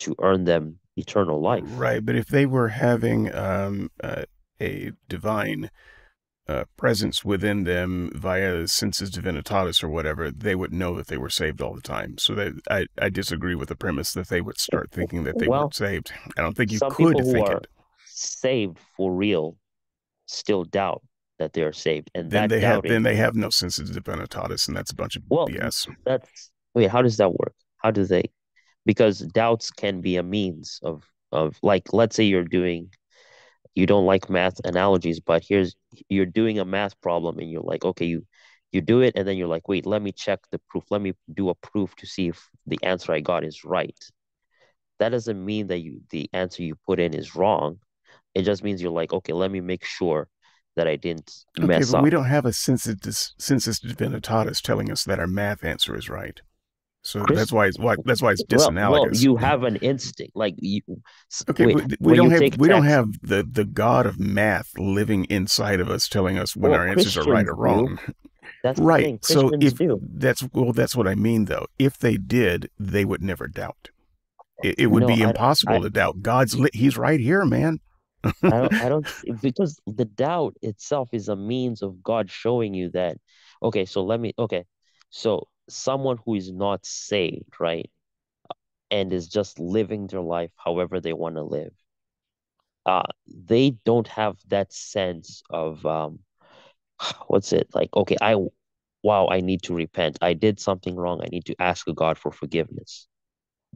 to earn them eternal life Right, but if they were having um, uh, a divine uh, presence within them via sensus divinitatis or whatever, they would know that they were saved all the time. So that I, I disagree with the premise that they would start thinking that they well weren't saved. I don't think you some people could who think are it. saved for real still doubt that they are saved and Then that they have then they have no sensus divinitatis, and that's a bunch of well BS. that's wait how does that work how do they because doubts can be a means of of like let's say you're doing you don't like math analogies but here's you're doing a math problem and you're like okay you you do it and then you're like wait let me check the proof. Let me do a proof to see if the answer i got is right. That doesn't mean that you the answer you put in is wrong. It just means you're like okay let me make sure that i didn't Okay, mess but we don't have a sensus census divinitatis telling us that our math answer is right. So chris that's why it's why that's why it's well well disanalogous. you have an instinct like you Okay, wait but we don't have we don't have the the God of math living inside of us telling us when well our answers are right christians or do wrong. that's the Right. So if do that's well, that's what I mean though. If they did, they would never doubt. It, it would no be i impossible i to doubt. God's li- he's right here, man. I don't, I don't, [laughs] because the doubt itself is a means of God showing you that, okay, so let me, okay, so someone who is not saved, right, and is just living their life however they want to live, uh, they don't have that sense of, um, [sighs] what's it like, okay, I, wow, I need to repent. I did something wrong. I need to ask God for forgiveness.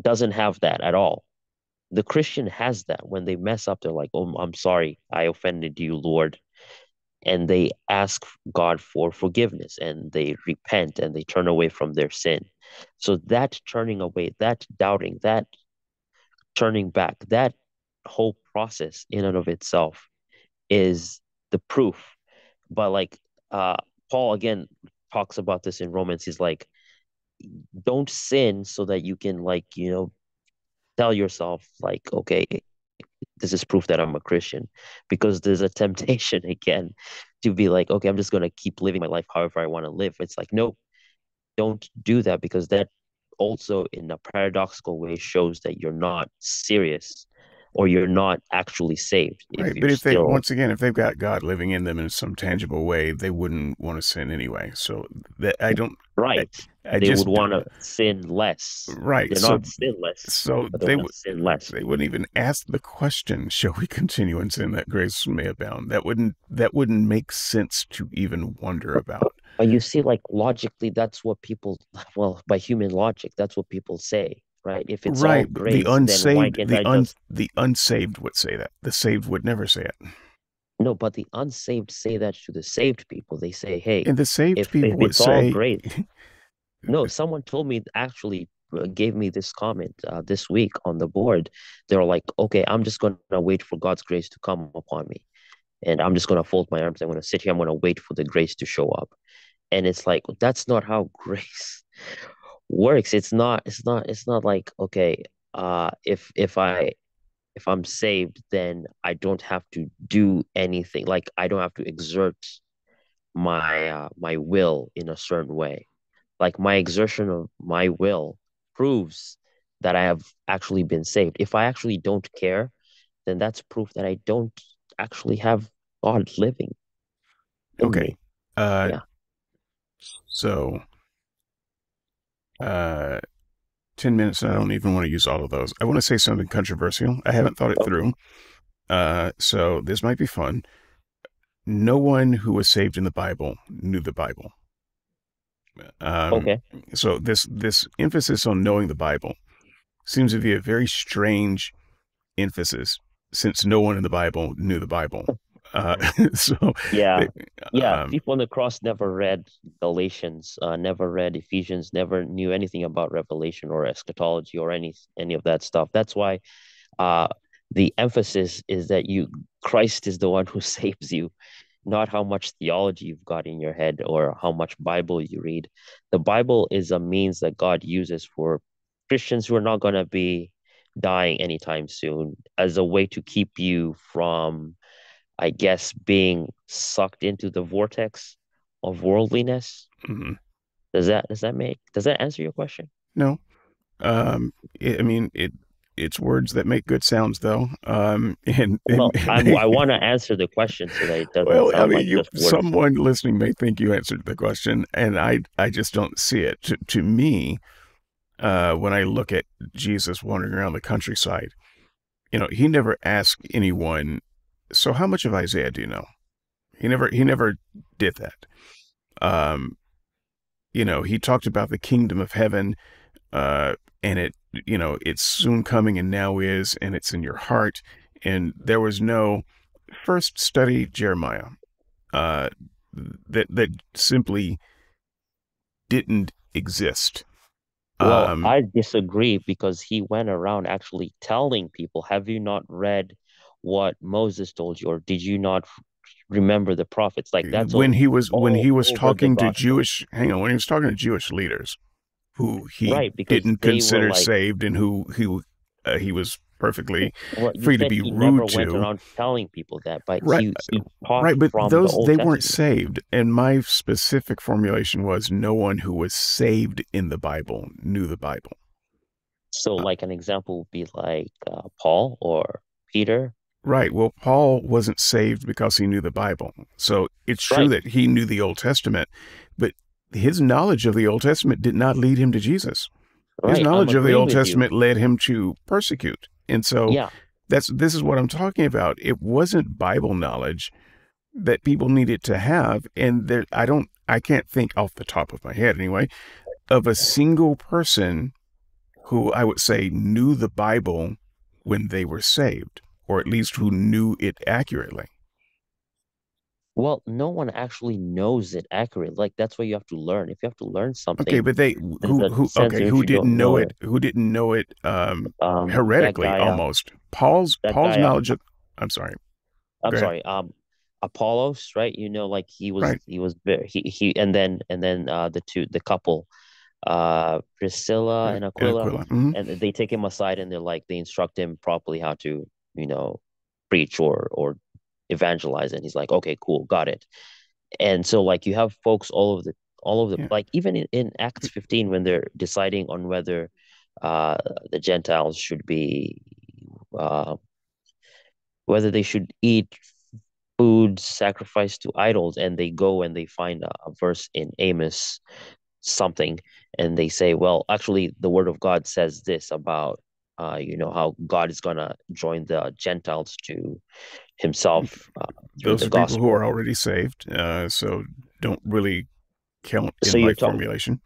Doesn't have that at all. The Christian has that when they mess up, they're like, oh, I'm sorry, I offended you, Lord. And they ask God for forgiveness and they repent and they turn away from their sin. So that turning away, that doubting, that turning back, that whole process in and of itself is the proof. But like uh Paul again talks about this in Romans. He's like, don't sin so that you can like, you know, tell yourself like, okay, this is proof that I'm a Christian. Because there's a [laughs] temptation again to be like, okay, I'm just gonna keep living my life however I want to live. It's like, no, don't do that because that also in a paradoxical way shows that you're not serious or you're not actually saved Right. But if they once again, if they've got God living in them in some tangible way, they wouldn't want to sin anyway. So that I don't right. I They would want to sin less. right. They're So not sinless, so they they would sin less. they wouldn't even ask the question, shall we continue in sin that grace may abound? That wouldn't that wouldn't make sense to even wonder about. But you see, like logically, that's what people, well, by human logic, that's what people say. Right? If it's all Right, but the grace, then why unsaved, the un, just the unsaved would say that. The saved would never say it. no, but the unsaved say that to the saved people. They say, hey, And the saved if people if would it's all say, grace, [laughs] no, someone told me actually uh, gave me this comment uh, this week on the board. They were like, okay, I'm just gonna wait for God's grace to come upon me, and I'm just gonna fold my arms. I'm gonna sit here. I'm gonna wait for the grace to show up. And it's like that's not how [laughs] grace works. It's not. It's not. It's not like okay. Uh, if if I if I'm saved, then I don't have to do anything. Like I don't have to exert my uh, my will in a certain way. Like my exertion of my will proves that I have actually been saved. If I actually don't care, then that's proof that I don't actually have God living okay, me. uh, Yeah. so uh, 10 minutes, and I don't even want to use all of those. I want to say something controversial. I haven't thought it through. Uh, so this might be fun. No one who was saved in the Bible knew the Bible. Um, Okay. so this this emphasis on knowing the Bible seems to be a very strange emphasis since no one in the Bible knew the Bible. Uh, [laughs] so Yeah. they- Yeah. um, People on the cross never read Galatians, uh, never read Ephesians, never knew anything about Revelation or eschatology or any any of that stuff. That's why uh the emphasis is that you Christ is the one who [laughs] saves you, not how much theology you've got in your head or how much Bible you read. The Bible is a means that God uses for Christians who are not going to be dying anytime soon as a way to keep you from, I guess, being sucked into the vortex of worldliness. mhm. Does that does that make does that answer your question? No. Um, I I mean, it it's words that make good sounds, though. Um, and, and Well, [laughs] I want to answer the question it well, I mean, like you, someone listening may think you answered the question, and I I just don't see it. To, to me, uh, when I look at Jesus wandering around the countryside, you know, he never asked anyone. So, how much of Isaiah do you know? He never he never did that. Um, you know, he talked about the kingdom of heaven, uh, and it, you know, it's soon coming and now is, and it's in your heart. And there was no first study Jeremiah, uh, that that simply didn't exist. Well, Um, I disagree because he went around actually telling people, have you not read what Moses told you, or did you not remember the prophets? Like that's when he was when he was talking to. Jewish, hang on, when he was talking to Jewish leaders, who he right didn't consider like, saved, and who who uh, he was perfectly well, free to be he never rude went to. around telling people that, but Right, he he Right, but the those Old they weren't saved. And my specific formulation was no one who was saved in the Bible knew the Bible. So, Uh, like an example would be like uh, Paul or Peter. Right. Well, Paul wasn't saved because he knew the Bible. So it's true Right. that he knew the Old Testament, but his knowledge of the Old Testament did not lead him to Jesus. His Right, I'm knowledge of the Old with you. Testament led him to persecute. And so Yeah, that's this is what I'm talking about. It wasn't Bible knowledge that people needed to have, and there I don't I can't think off the top of my head anyway of a single person who I would say knew the Bible when they were saved, or at least who knew it accurately. Well, no one actually knows it accurately. Like that's why you have to learn. If you have to learn something, Okay, but they who who okay who which you don't didn't know know it who didn't know it um Um, heretically guy, uh, almost. Paul's Paul's guy, uh, knowledge of I'm sorry. I'm Go ahead. sorry, um, Apollos, right? You know, like he was, Right. he was he, he, and then, and then, uh, the two, the couple, uh, Priscilla and And Aquila, Aquila. Mhm. and they take him aside and they're like, they instruct him properly how to, you know, preach or, or evangelize. And he's like, okay, cool, got it. And so like you have folks all over the, all over the, Yeah. like even in, in Acts 15, when they're deciding on whether, uh, the Gentiles should be, uh, whether they should eat food sacrificed to idols and they go and they find a, a verse in Amos something and they say well actually the word of God says this about uh you know how God is going to join the Gentiles to himself uh, Those the are people who are already saved, uh, so don't really count in So my talking- formulation.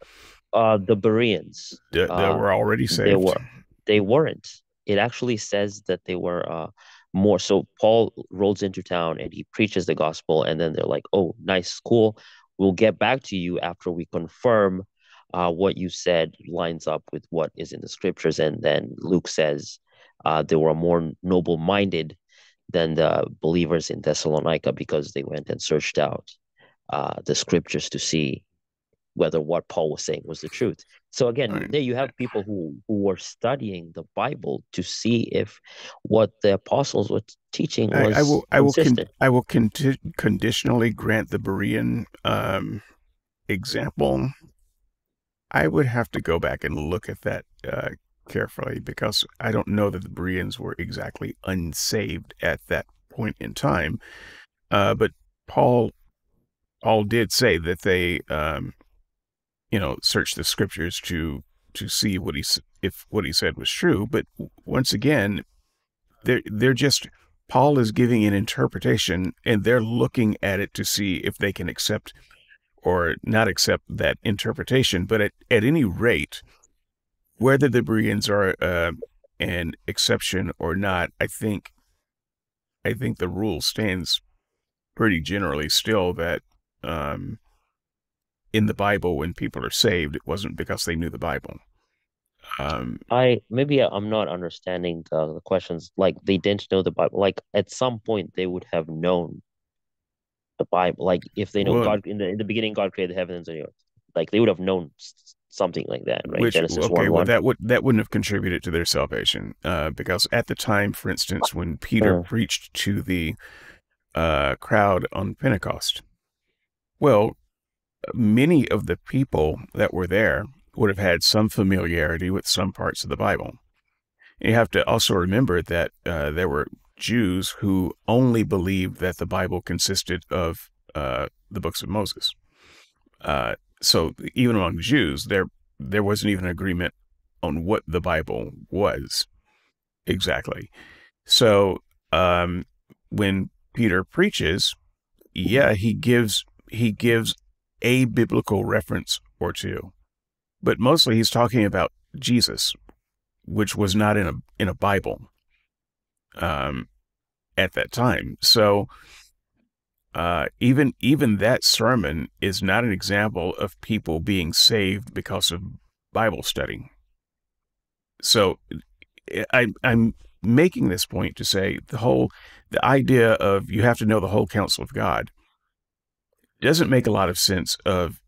uh, the Bereans. that, that Uh, were already saved. they were they weren't. It actually says that they were uh more. So Paul rolls into town and he preaches the gospel, and then they're like, "Oh, nice, cool. We'll get back to you after we confirm uh what you said lines up with what is in the scriptures." And then Luke says uh they were more noble-minded than the believers in Thessalonica because they went and searched out uh the scriptures to see whether what Paul was saying was the truth. So again, Right. there you have people who who were studying the Bible to see if what the apostles were teaching was I, I will I will con- I will conti- conditionally grant the Berean um, example. I would have to go back and look at that uh, carefully because I don't know that the Bereans were exactly unsaved at that point in time. Uh, but Paul Paul did say that they um, you know searched the scriptures to to see what he if what he said was true. But once again, they're they're just Paul is giving an interpretation and they're looking at it to see if they can accept or not accept that interpretation. But at, at any rate, whether the Bereans are uh, an exception or not, I think I think the rule stands pretty generally still that um, in the Bible, when people are saved, it wasn't because they knew the Bible. Um, I maybe I'm not understanding the, the questions. Like they didn't know the Bible. Like at some point they would have known the Bible. Like if they know Well- God in the in the beginning, God created the heavens and the earth. Like they would have known something like that, right? Which Genesis okay, one well one. that would that wouldn't have contributed to their salvation, uh, because at the time, for instance, when Peter Uh. preached to the uh, crowd on Pentecost, well, many of the people that were there would have had some familiarity with some parts of the Bible. You have to also remember that uh, there were Jews who only believed that the Bible consisted of uh, the books of Moses. Uh, so even among Jews, there there wasn't even an agreement on what the Bible was exactly. So um, when Peter preaches, yeah, he gives he gives a biblical reference or two, but mostly he's talking about Jesus, which was not in a in a Bible um, at that time. So uh, even even that sermon is not an example of people being saved because of Bible study. So I, I'm making this point to say the whole the idea of you have to know the whole counsel of God doesn't make a lot of sense of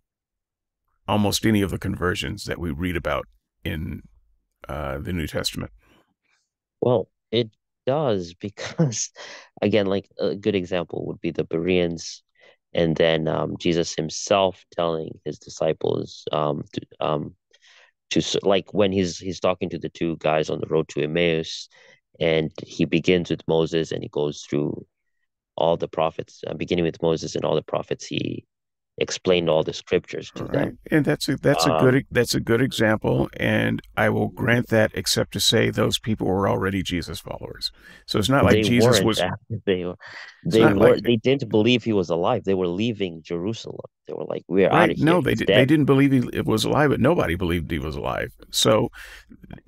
almost any of the conversions that we read about in uh, the New Testament. Well, it does because, [laughs] again, like a good example would be the Bereans, and then um, Jesus himself telling his disciples um, to, um, to like when he's he's talking to the two guys on the road to Emmaus, and he begins with Moses and he goes through all the prophets, uh, beginning with Moses and all the prophets. He explained all the scriptures to Right. them. And that's a that's a Um, good that's a good example, and I will grant that, except to say those people were already Jesus followers. So it's not like Jesus was [laughs] they were they were like- they didn't believe he was alive. They were leaving Jerusalem. They were like, "We're out of here." No, they did, they didn't believe he was alive, but nobody believed he was alive. So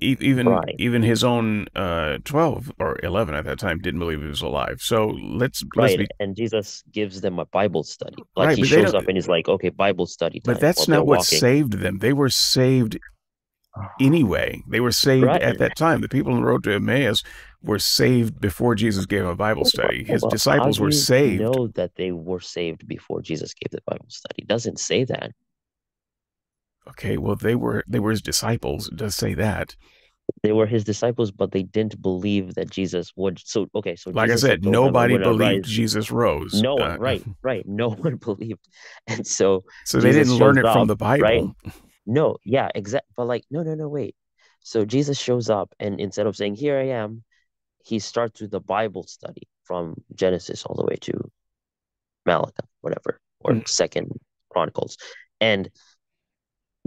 even Right. even his own uh, twelve or eleven at that time didn't believe he was alive. So let's let's Right, be. and Jesus gives them a Bible study. Like Right, he shows up and he's like, "Okay, Bible study time." But that's not what walking. saved them. They were saved anyway. They were saved Right. at that time. The people on the road to Emmaus were saved before Jesus gave them a Bible study. His Well, disciples were saved. Know that they were saved before Jesus gave the Bible study. It doesn't say that. Okay, well they were they were his disciples. It does say that. They were his disciples, but they didn't believe that Jesus would. So okay, so Like Jesus I said, told them, "I'm nobody believed rise." Jesus rose. No one, Uh, right, right. No [laughs] one believed, and so So they Jesus didn't learn it from the Bible. right? No, yeah, exact. But like, no, no, no, wait. So Jesus shows up, and instead of saying, "Here I am," he starts with the Bible study from Genesis all the way to Malachi, whatever, or Mm. Second Chronicles. And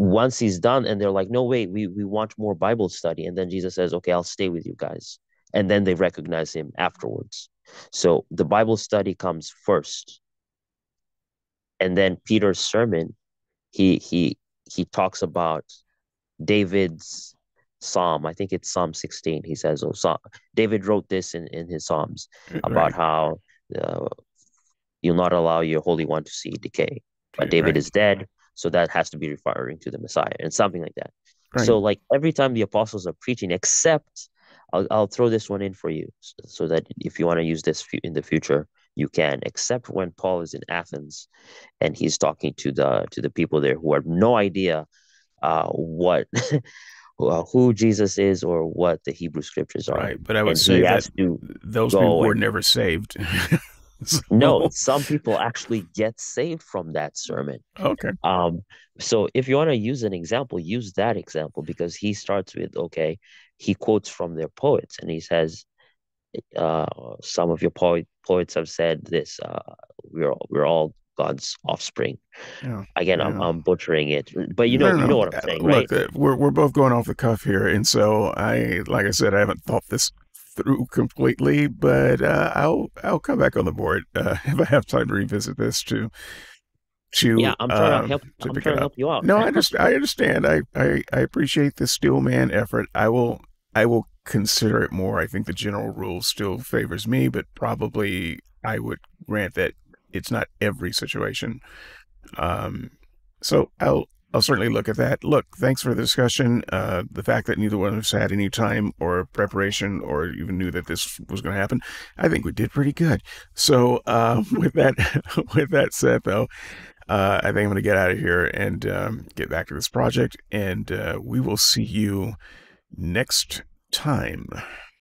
once he's done, and they're like, "No, wait, we we want more Bible study," and then Jesus says, "Okay, I'll stay with you guys," and then they recognize him afterwards. So the Bible study comes first, and then Peter's sermon, he he he talks about David's psalm. I think it's Psalm 16. He says, "Oh, Psalm, David wrote this in in his psalms about how uh, you'll not allow your Holy One to see decay, but David right, is dead, so that has to be referring to the Messiah and something like that." right, So, like every time the apostles are preaching, except I'll I'll throw this one in for you, so, so that if you want to use this in the future, you can. Except when Paul is in Athens, and he's talking to the to the people there who have no idea uh, what [laughs] uh, who Jesus is or what the Hebrew scriptures are, right. But I would and say that those people go were and never saved. [laughs] [laughs] no, some people actually get saved from that sermon. okay, Um, so if you want to use an example, use that example because he starts with, okay, he quotes from their poets and he says, uh, some of your poet poets have said this, uh, we're all, we're all God's offspring. yeah, Again, I'm. I'm butchering it, but you know No, no, you know no. what I'm saying, right? Look, uh, we're we're both going off the cuff here, and so I, like I said, I haven't thought this through completely, but uh, I'll I'll come back on the board uh, [laughs] if I have time to revisit this too. to Yeah, I'm trying to um help. to I'm trying to help you out. No, I just I understand. I I, I appreciate the steel man effort. I will I will consider it more. I think the general rule still favors me, but probably I would grant that it's not every situation. Um, so I'll I'll certainly look at that. Look, thanks for the discussion. Uh, the fact that neither one of us had any time or preparation or even knew that this was going to happen, I think we did pretty good. So uh, [laughs] with that [laughs] with that said, though, uh, I think I'm going to get out of here and um, get back to this project, and uh, we will see you next time.